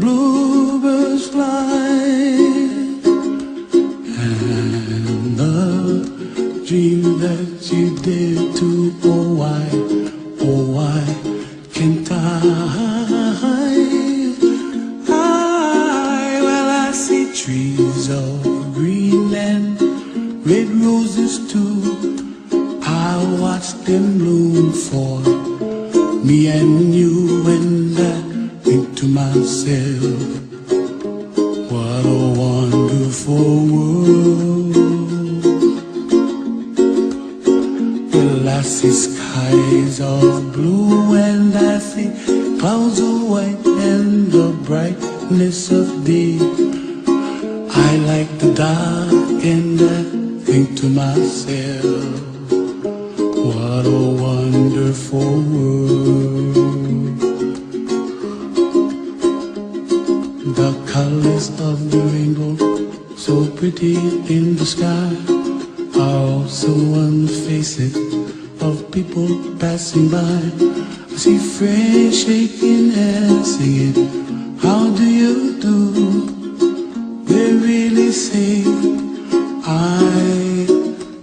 Bluebirds fly, and the dream that you did to, oh why, oh why can't I? I, well, I see trees of green and red roses too. I watch them bloom for me and you, and myself, what a wonderful world. Well, I see skies of blue and I see clouds of white and the brightness of day. I like the dark and I think to myself, what a wonderful world. The colors of the rainbow, so pretty in the sky, are also on the faces of people passing by. I see friends shaking and singing, How do you do? They really say, I,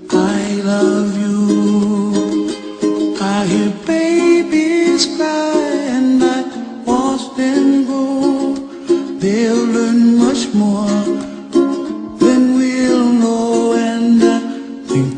I love you. I hear babies cry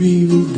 dream